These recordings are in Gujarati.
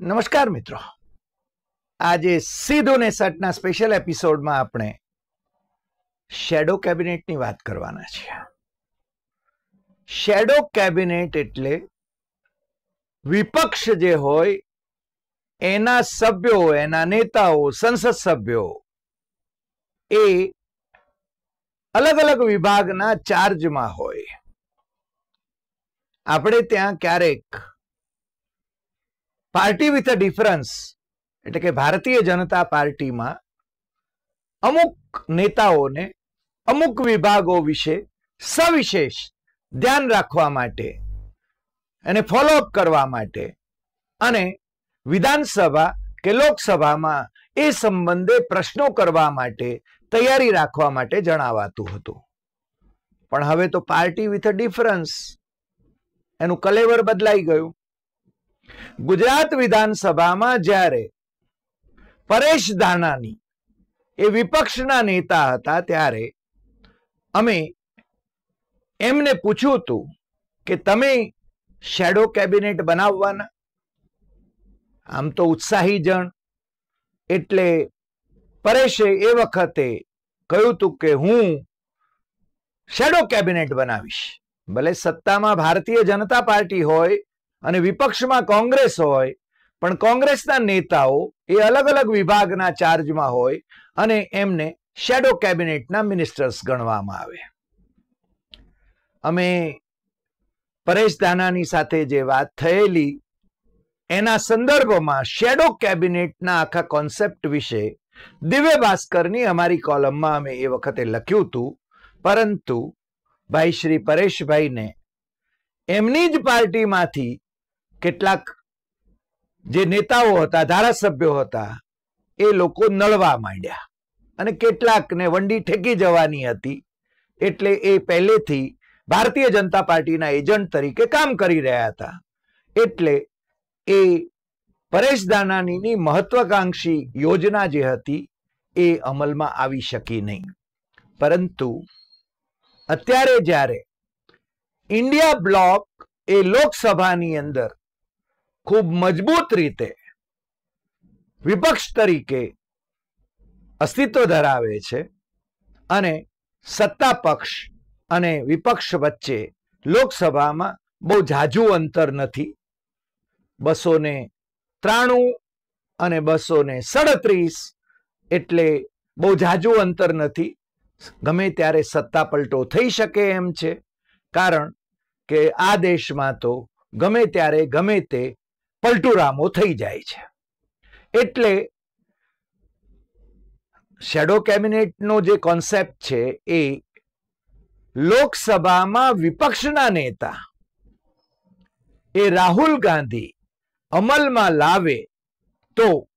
નમસ્કાર મિત્રો. આજે સીધું ને સટના સ્પેશિયલ એપિસોડમાં આપણે શેડો કેબિનેટની વાત કરવાના છીએ. શેડો કેબિનેટ એટલે વિપક્ષ જે હોય, એના સભ્યો, એના નેતાઓ, સંસદ સભ્યો, એ અલગ અલગ વિભાગના ચાર્જમાં હોય. આપણે ત્યાં ક્યારેક પાર્ટી વિથ અ ડિફરન્સ એટલે કે ભારતીય જનતા પાર્ટીમાં અમુક નેતાઓને, અમુક વિભાગો વિશે સવિશેષ ધ્યાન રાખવા માટે એને ફોલોઅપ કરવા માટે અને વિધાનસભા કે લોકસભામાં એ સંબંધે પ્રશ્નો કરવા માટે તૈયારી રાખવા માટે જણાવાતું હતું. પણ હવે તો પાર્ટી વિથ અ ડિફરન્સ એનું કલેવર બદલાઈ ગયું. ગુજરાત વિધાનસભામાં જ્યારે પરેશ ધાનાની એ વિપક્ષના નેતા હતા ત્યારે અમે એમને પૂછ્યું હતું કે તમે શેડો કેબિનેટ બનાવવાના? આમ તો ઉત્સાહી જણ. એટલે પરેશે એ વખતે કહ્યું હતું કે હું શેડો કેબિનેટ બનાવીશ. ભલે સત્તામાં ભારતીય જનતા પાર્ટી હોય અને વિપક્ષમાં કોંગ્રેસ હોય, પણ કોંગ્રેસના નેતાઓ એ અલગ અલગ વિભાગના ચાર્જમાં હોય અને એમને શેડો કેબિનેટના મિનિસ્ટર્સ ગણવામાં આવે. અમે પરેશ દાનાની સાથે જે વાત થયેલી, એના સંદર્ભમાં શેડો કેબિનેટના આખા કોન્સેપ્ટ વિશે દિવ્ય ભાસ્કરની અમારી કોલમમાં અમે એ વખતે લખ્યું હતું, પરંતુ ભાઈ શ્રી પરેશભાઈને એમની જ પાર્ટીમાંથી કેટલાક જે નેતાઓ હતા, ધારાસભ્યો હતા, એ લોકો નળવા માંડ્યા અને કેટલાકને વંડી ઠેકી જવાની હતી. એટલે એ પહેલેથી ભારતીય જનતા પાર્ટીના એજન્ટ તરીકે કામ કરી રહ્યા હતા. એટલે એ પરેશ દાનાનીની મહત્વાકાંક્ષી યોજના જે હતી, એ અમલમાં આવી શકી નહીં. પરંતુ અત્યારે જ્યારે ઇન્ડિયા બ્લોક એ લોકસભાની અંદર ખૂબ મજબૂત રીતે વિપક્ષ તરીકે અસ્તિત્વ ધરાવે છે અને સત્તા પક્ષ અને વિપક્ષ વચ્ચે લોકસભામાં બહુ ઝાઝુ અંતર નથી. બસો ને ત્રાણું અને બસો ને સડત્રીસ એટલે બહુ ઝાઝુ અંતર નથી. ગમે ત્યારે સત્તા પલટો થઈ શકે એમ છે. કારણ કે આ દેશમાં તો ગમે ત્યારે ગમે તે પલટુરામો થઈ જાય છે. એટલે શેડો કેબિનેટનો જે કોન્સેપ્ટ છે એ લોકસભામાં વિપક્ષના નેતા એ રાહુલ ગાંધી અમલમાં લાવે તો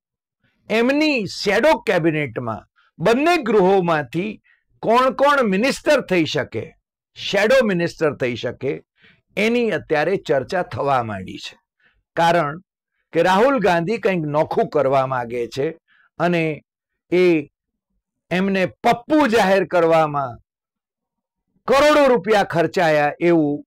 એમની શેડો કેબિનેટમાં બંને ગૃહોમાંથી કોણ કોણ મિનિસ્ટર થઈ શકે શેડો મિનિસ્ટર થઈ શકે, એની અત્યારે ચર્ચા થવા માંડી છે. કારણ કે રાહુલ ગાંધી કંઈક નોખું કરવા માગે છે અને એ એમને પપ્પુ જાહેર કરવામાં કરોડો રૂપિયા ખર્ચાયા એવું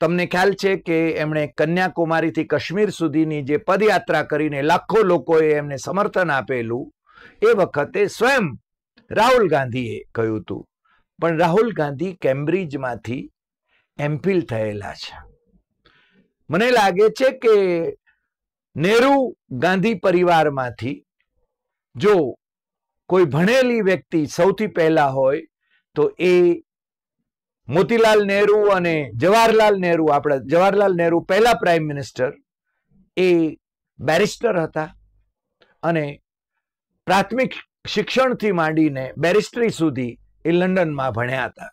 તમને ખ્યાલ છે કે એમણે કન્યાકુમારીથી કાશ્મીર સુધીની જે પદયાત્રા કરીને લાખો લોકોએ એમને સમર્થન આપેલું, એ વખતે સ્વયં રાહુલ ગાંધીએ કહ્યું હતું. પણ રાહુલ ગાંધી કેમ્બ્રિજમાંથી એમફિલ થયેલા છે. મને લાગે છે કે નેહરુ ગાંધી પરિવારમાંથી જો કોઈ ભણેલી વ્યક્તિ સૌથી પહેલા હોય, તો એ મોતીલાલ નહેરુ અને જવાહરલાલ નહેરુ, આપણા જવાહરલાલ નહેરુ પહેલા પ્રાઇમ મિનિસ્ટર, એ બેરિસ્ટર હતા અને પ્રાથમિક શિક્ષણથી માંડીને બેરિસ્ટ્રી સુધી એ લંડનમાં ભણ્યા હતા.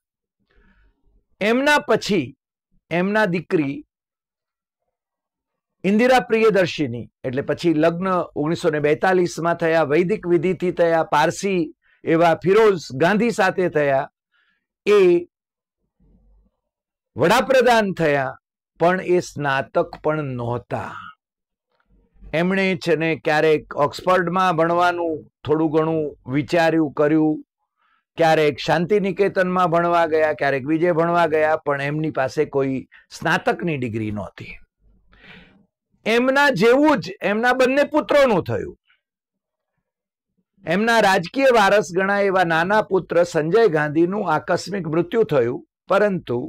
એમના પછી એમના દીકરી ઇન્દિરા પ્રિયદર્શિની, એટલે પછી લગ્ન ઓગણીસો ને બેતાલીસમાં થયા, વૈદિક વિધિથી થયા, પારસી એવા ફિરોઝ ગાંધી સાથે થયા, એ વડાપ્રધાન થયા, પણ એ સ્નાતક પણ નહોતા. એમણે છે ને ક્યારેક ઓક્સફર્ડમાં ભણવાનું થોડું ઘણું વિચાર્યું, કર્યું, ક્યારેક શાંતિ નિકેતનમાં ભણવા ગયા, ક્યારેક વિજય ભણવા ગયા, પણ એમની પાસે કોઈ સ્નાતકની ડિગ્રી નહોતી. એમના જેવું જ, એમના બંને પુત્રોનું થયું. એમના રાજકીય વારસ ગણાય એવા નાના પુત્ર સંજય ગાંધીનું આકસ્મિક મૃત્યુ થયું, પરંતુ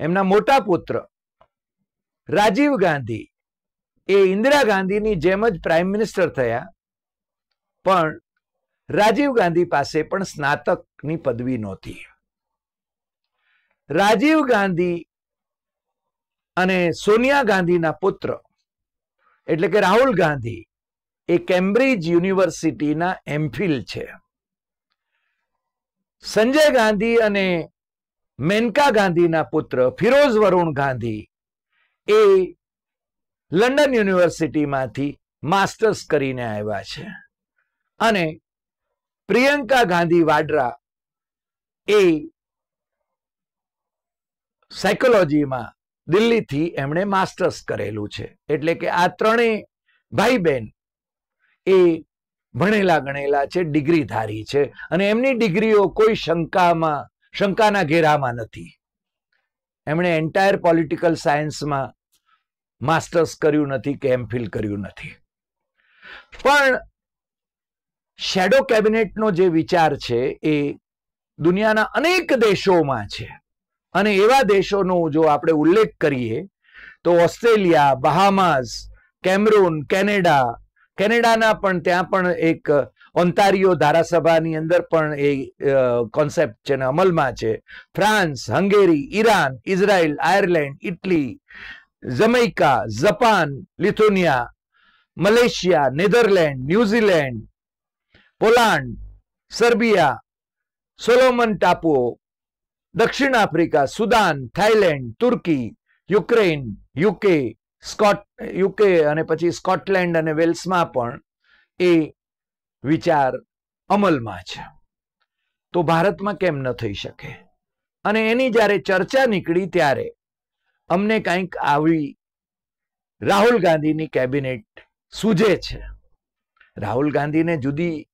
એમના મોટા પુત્ર રાજીવ ગાંધી એ ઇન્દિરા ગાંધીની જેમ જ પ્રાઇમ મિનિસ્ટર થયા, પણ રાજીવ ગાંધી પાસે પણ સ્નાતકની પદવી નહોતી. રાજીવ ગાંધી અને સોનિયા ગાંધીના પુત્ર, એટલે કે રાહુલ ગાંધી, એ કેમ્બ્રિજ યુનિવર્સિટીના એમફિલ છે. સંજય ગાંધી અને મેનકા ગાંધીના પુત્ર, ફિરોઝ વરુણ ગાંધી, એ લંડન યુનિવર્સિટીમાંથી માસ્ટર્સ કરીને આવ્યા છે. અને પ્રિયંકા ગાંધી વાડ્રા, એ સાયકોલોજીમાં દિલ્હીથી એમણે માસ્ટર્સ કરેલું છે. એટલે કે આ ત્રણેય ભાઈ બહેન એ ભણેલા ગણેલા છે, ડિગ્રીધારી છે અને એમની ડિગ્રીઓ કોઈ શંકામાં, શંકાના ઘેરામાં નથી. એમણે એન્ટાયર પોલિટિકલ સાયન્સમાં માસ્ટર્સ કર્યું નથી કે એમ ફિલ કર્યું નથી. પણ શેડો કેબિનેટનો જે વિચાર છે એ દુનિયાના અનેક દેશોમાં છે. અને એવા દેશોનો જો આપણે ઉલ્લેખ કરીએ, તો ઓસ્ટ્રેલિયા, બહામાસ, કેમરૂન, કેનેડા, કેનેડાના પણ ત્યાં પણ એક ઓન્ટારિયો ધારાસભાની અંદર પણ એ કોન્સેપ્ટ છે ને અમલમાં છે. France, Hungary, Iran, Israel, Ireland, Italy, Jamaica, Japan, Lithuania, Malaysia, Netherland, New Zealand, Poland, Serbia, Solomon ટાપુઓ દક્ષિણ આફ્રિકા, સુદાન થાઈલેન્ડ તુર્કી યુક્રેન યુકે, સ્કોટ, યુકે અને પછી સ્કોટલેન્ડ અને વેલ્સમાં પણ એ વિચાર અમલમાં છે. તો ભારતમાં કેમ ન થઈ શકે? અને એની જ્યારે ચર્ચા નીકળી ત્યારે અમને કંઈક આવી રાહુલ ગાંધીની કેબિનેટ સૂજે છે. રાહુલ ગાંધીને જુદી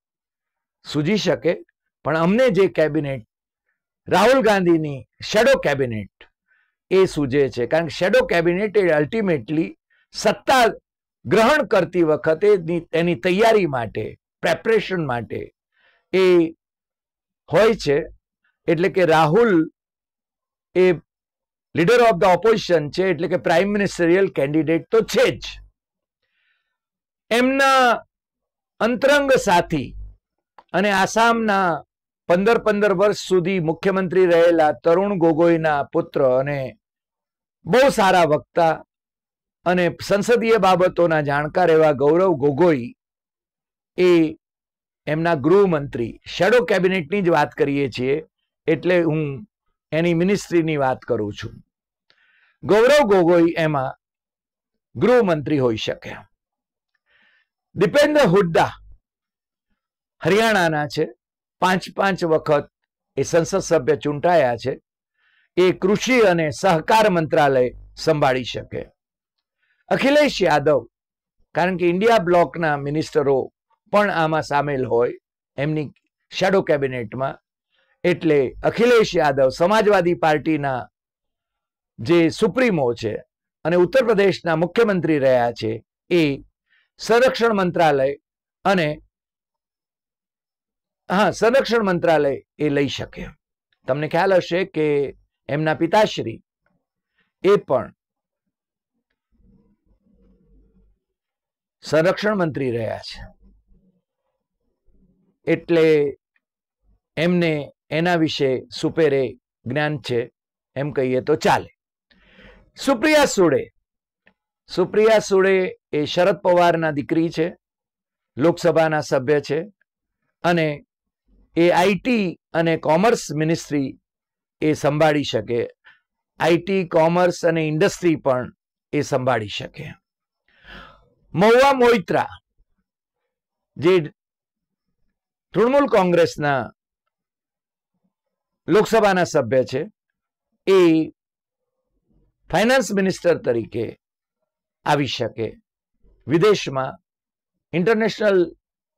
સૂજી શકે, પણ અમને જે કેબિનેટ રાહુલ ગાંધીની શેડો કેબિનેટ એ સૂજે છે. કારણ કે શેડો કેબિનેટ એ અલ્ટિમેટલી સત્તા ગ્રહણ કરતી વખતે એની તૈયારી માટે પ્રેપરેશન માટે એ હોય છે. એટલે કે રાહુલ એ લીડર ઓફ ધ ઓપોઝિશન છે. એટલે કે પ્રાઇમ મિનિસ્ટરિયલ કેન્ડિડેટ તો છે જ. એમના અંતરંગ સાથી અને આસામના પંદર પંદર વર્ષ સુધી મુખ્યમંત્રી રહેલા તરુણ ગોગોઈના પુત્ર અને બહુ સારા વક્તા અને સંસદીય બાબતોના જાણકાર એવા ગૌરવ ગોગોઈ એ એમના ગૃહમંત્રી શેડો કેબિનેટની જ વાત કરીએ છીએ એટલે હું એની મિનિસ્ટ્રીની વાત કરું છું. ગૌરવ ગોગોઈ એમાં ગૃહમંત્રી હોઈ શકે. દીપેન્દ્ર હુડ્ડા હરિયાણાના છે. પાંચ પાંચ વખત એ સંસદ સભ્ય ચૂંટાયા છે. એ કૃષિ અને સહકાર મંત્રાલય સંભાળી શકે. અખિલેશ યાદવ, કારણ કે ઇન્ડિયા બ્લોકના મિનિસ્ટરો પણ આમાં સામેલ હોય એમની શેડો કેબિનેટમાં એટલે અખિલેશ યાદવ સમાજવાદી પાર્ટીના જે સુપ્રીમો છે અને ઉત્તર પ્રદેશના મુખ્યમંત્રી રહ્યા છે એ સંરક્ષણ મંત્રાલય અને હા, સંરક્ષણ મંત્રાલય એ લઈ શકે તમને ખ્યાલ હશે કે એમના પિતાશ્રી એ પણ સંરક્ષણ મંત્રી રહ્યા છે. એટલે એમને એના વિશે સુપેરે જ્ઞાન છે, એમ કહીએ તો ચાલે. સુપ્રિયા સુડે. સુપ્રિયા સુડે એ શરદ પવારના દીકરી છે, લોકસભાના સભ્ય છે અને એ આઈટી અને કોમર્સ મિનિસ્ટ્રી એ સંભાળી શકે. આઈટી કોમર્સ અને ઇન્ડસ્ટ્રી પણ એ સંભાળી શકે. મહુવા મોઇત્રા, જે તૃણમૂલ કોંગ્રેસના લોકસભાના સભ્ય છે, એ ફાઇનાન્સ મિનિસ્ટર તરીકે આવી શકે. વિદેશમાં, ઇન્ટરનેશનલ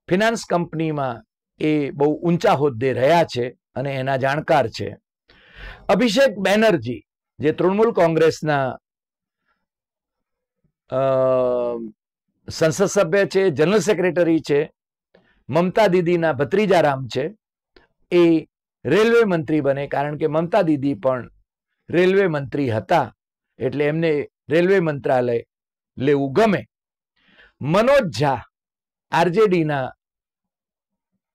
ફિનાન્સ કંપનીમાં એ બહુ ઊંચા હોદ્દે રહ્યા છે અને એના જાણકાર છે. અભિષેક બેનર્જી, જે તૃણમૂલ કોંગ્રેસના સંસદ સભ્ય છે, જનરલ સેક્રેટરી છે, મમતા દીદીના ભત્રીજારામ છે, એ રેલવે મંત્રી બને કારણ કે મમતા દીદી પણ રેલવે મંત્રી હતા એટલે એમને રેલવે મંત્રાલય લેવું ગમે. મનોજ ઝા, આરજેડીના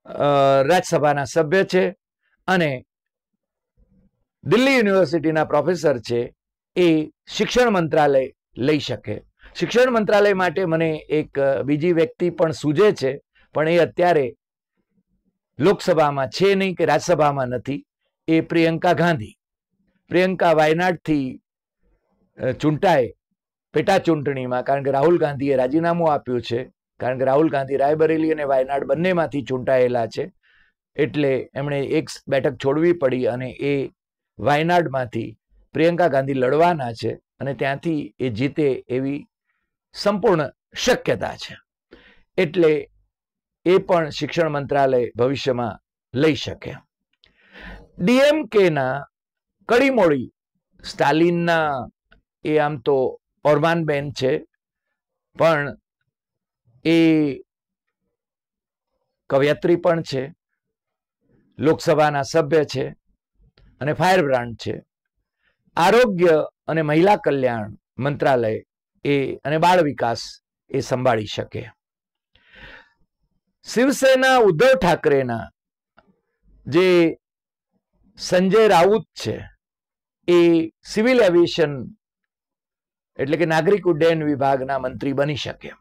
રાજ્યસભાના સભ્ય છે અને દિલ્હી યુનિવર્સિટીના પ્રોફેસર છે એ શિક્ષણ મંત્રાલય લઈ શકે. શિક્ષણ મંત્રાલય માટે મને એક બીજી વ્યક્તિ પણ સૂજે છે, પણ એ અત્યારે લોકસભામાં છે નહીં કે રાજ્યસભામાં નથી, એ પ્રિયંકા ગાંધી. પ્રિયંકા વાયનાડથી ચૂંટાય પેટા ચૂંટણીમાં, કારણ કે રાહુલ ગાંધીએ રાજીનામું આપ્યું છે. કારણ કે રાહુલ ગાંધી રાયબરેલી અને વાયનાડ બંનેમાંથી ચૂંટાયેલા છે. એટલે એમણે એક બેઠક છોડવી પડી અને એ વાયનાડમાંથી પ્રિયંકા ગાંધી લડવાના છે અને ત્યાંથી એ જીતે એવી સંપૂર્ણ શક્યતા છે. એટલે એ પણ શિક્ષણ મંત્રાલય ભવિષ્યમાં લઈ શકે. ડીએમકેના કડીમોળી સ્ટાલિનના એ આમ તો ઓરમાનબેન છે. પણ એ કવયત્રી પણ છે, લોકસભાના સભ્ય છે અને ફાયર બ્રાન્ડ છે. આરોગ્ય અને મહિલા કલ્યાણ મંત્રાલય એ અને બાળ વિકાસ એ સંભાળી શકે. શિવસેના ઉદ્ધવ ઠાકરેના જે સંજય રાઉત છે એ સિવિલ એવિએશન એટલે કે નાગરિક ઉડ્ડયન વિભાગના મંત્રી બની શકે.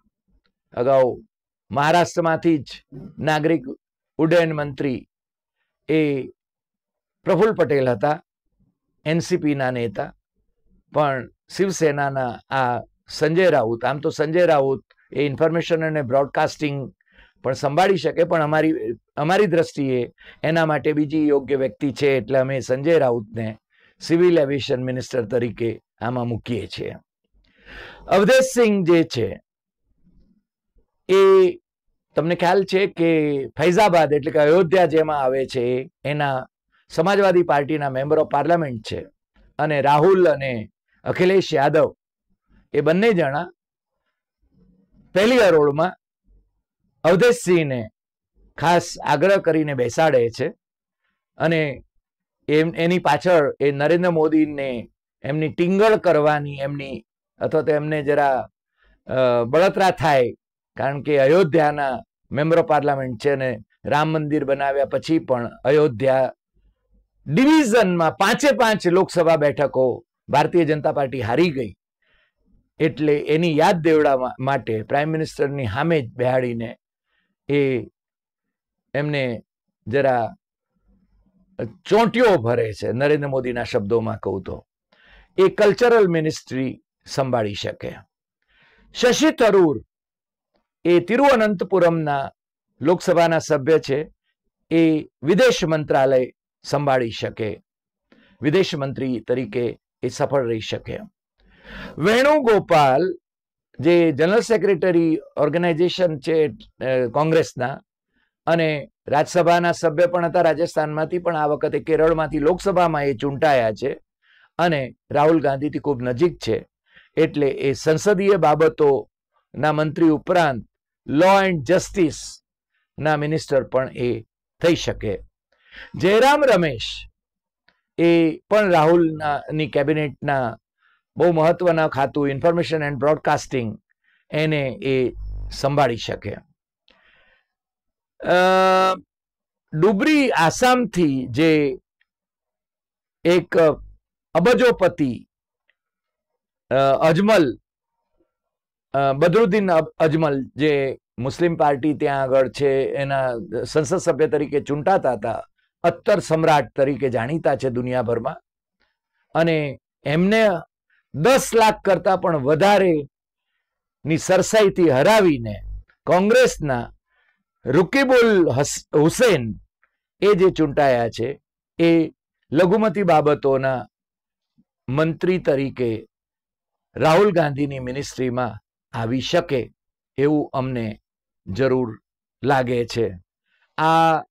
અગાઉ મહારાષ્ટ્રમાંથી જ નાગરિક ઉડ્ડયન મંત્રી એ પ્રફુલ્લ પટેલ હતા, એનસીપીના નેતા. પણ શિવસેનાના આ સંજય રાઉત, આમ તો સંજય રાઉત એ ઇન્ફોર્મેશન અને બ્રોડકાસ્ટિંગ પણ સંભાળી શકે, પણ અમારી અમારી દ્રષ્ટિએ એના માટે બીજી યોગ્ય વ્યક્તિ છે એટલે અમે સંજય રાઉતને સિવિલ એવિએશન મિનિસ્ટર તરીકે આમાં મૂકીએ છીએ. અવધેશસિંહ જે છે એ તમને ખ્યાલ છે કે ફૈઝાબાદ એટલે કે અયોધ્યા જેમાં આવે છે, એના સમાજવાદી પાર્ટીના મેમ્બર ઓફ પાર્લામેન્ટ છે અને રાહુલ અને અખિલેશ યાદવ એ બંને જણા પહેલી હરોળમાં અવધેશસિંહને ખાસ આગ્રહ કરીને બેસાડે છે અને એમ, એની પાછળ એ નરેન્દ્ર મોદીને એમની ટીંગળ કરવાની, એમની અથવા તો એમને જરા બળતરા થાય કારણ કે અયોધ્યાના મેમ્બર ઓફ પાર્લામેન્ટ છે ને, રામ મંદિર બનાવ્યા પછી પણ અયોધ્યા ડિવિઝનમાં પાંચે પાંચ લોકસભા બેઠકો ભારતીય જનતા પાર્ટી હારી ગઈ. એટલે એની યાદ દેવડા માટે પ્રાઇમ મિનિસ્ટરની સામે જ બેહાડીને એ એમને જરા ચોંટીઓ ભરે છે, નરેન્દ્ર મોદીના શબ્દોમાં કહું તો. એ કલ્ચરલ મિનિસ્ટ્રી સંભાળી શકે. શશી થરૂર એ તિરુવનંતપુરમના લોકસભાના સભ્ય છે. એ વિદેશ મંત્રાલય સંભાળી શકે. વિદેશ મંત્રી તરીકે એ સફળ રહી શકે. વેણુગોપાલ, જે જનરલ સેક્રેટરી ઓર્ગેનાઇઝેશન છે કોંગ્રેસના, અને રાજ્યસભાના સભ્ય પણ હતા, રાજસ્થાનમાંથી પણ આ વખતે કેરળમાંથી લોકસભામાં એ ચૂંટાયા છે અને રાહુલ ગાંધીથી ખૂબ નજીક છે. એટલે એ સંસદીય બાબતોના મંત્રી ઉપરાંત લો એન્ડ જસ્ટિસ ના મિનિસ્ટર પણ એ થઈ શકે. જયરામ રમેશ એ પણ રાહુલના ની કેબિનેટના બહુ મહત્વના ખાતું ઇન્ફોર્મેશન એન્ડ બ્રોડકાસ્ટિંગ એને એ સંભાળી શકે. ડુબરી આસામથી જે એક અબજોપતિ અજમલ બદરુદ્દીન અજમલ જે મુસ્લિમ પાર્ટી ત્યાં આગળ છે, એના સંસદ સભ્ય તરીકે ચૂંટાતા હતા, અત્તર સમ્રાટ તરીકે જાણીતા છે દુનિયાભરમાં. અને એમને દસ લાખ કરતા પણ વધારે ની સરસાઈથી હરાવીને કોંગ્રેસના રૂકીબુલ હુસેન એ જે ચૂંટાયા છે, એ લઘુમતી બાબતોના મંત્રી તરીકે રાહુલ ગાંધીની મિનિસ્ટ્રીમાં આવી શકે એવું અમને જરૂર લાગે છે. આ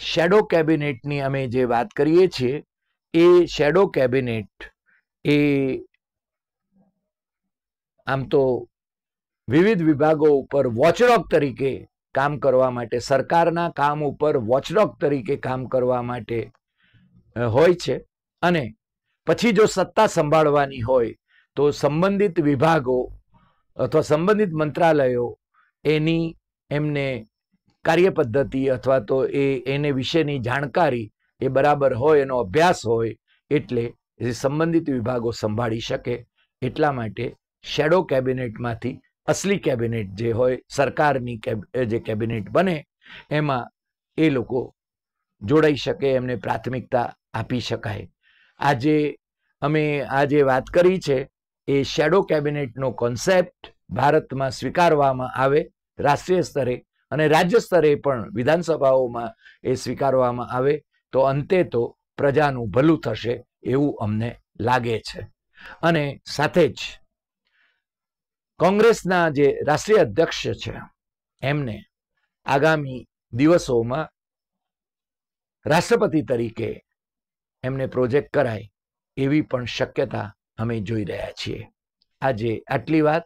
શેડો કેબિનેટની અમે જે વાત કરીએ છીએ, એ શેડો કેબિનેટ એ આમ તો વિવિધ વિભાગો ઉપર વોચડોગ તરીકે કામ કરવા માટે, સરકારના કામ ઉપર વોચડોગ તરીકે કામ કરવા માટે હોય છે. અને પછી જો સત્તા સંભાળવાની હોય, તો સંબંધિત વિભાગો અથવા સંબંધિત મંત્રાલયો એની એમને કાર્યપદ્ધતિ અથવા તો એ એને વિશેની જાણકારી એ બરાબર હોય, એનો અભ્યાસ હોય, એટલે એ સંબંધિત વિભાગો સંભાળી શકે. એટલા માટે શેડો કેબિનેટમાંથી અસલી કેબિનેટ જે હોય, સરકારની જે કેબિનેટ બને, એમાં એ લોકો જોડાઈ શકે, એમને પ્રાથમિકતા આપી શકાય. આજે અમે આજે વાત કરી છે એ શેડો કેબિનેટનો કોન્સેપ્ટ ભારતમાં સ્વીકારવામાં આવે રાષ્ટ્રીય સ્તરે અને રાજ્ય સ્તરે પણ વિધાનસભાઓમાં એ સ્વીકારવામાં આવે તો અંતે તો પ્રજાનું ભલું થશે એવું અમને લાગે છે. અને સાથે જ કોંગ્રેસના જે રાષ્ટ્રીય અધ્યક્ષ છે એમને આગામી દિવસોમાં રાષ્ટ્રપતિ તરીકે એમને પ્રોજેક્ટ કરાય એવી પણ શક્યતા અમે જોઈ રહ્યા છીએ. આજે આટલી વાત.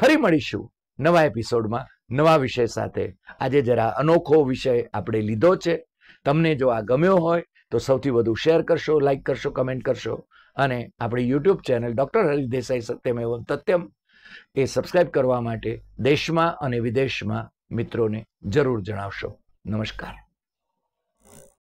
ફરી મળીશું નવા એપિસોડમાં નવા વિષય સાથે. આજે જરા અનોખો વિષય આપણે લીધો છે. તમને જો આ ગમ્યો હોય તો સૌથી વધુ શેર કરશો, લાઈક કરશો, કમેન્ટ કરશો અને આપણી YouTube channel doctor Hari Desai Satyam Evam Tathyam એ સબસ્ક્રાઇબ કરવા માટે દેશમાં અને વિદેશમાં મિત્રોને જરૂર જણાવશો. નમસ્કાર.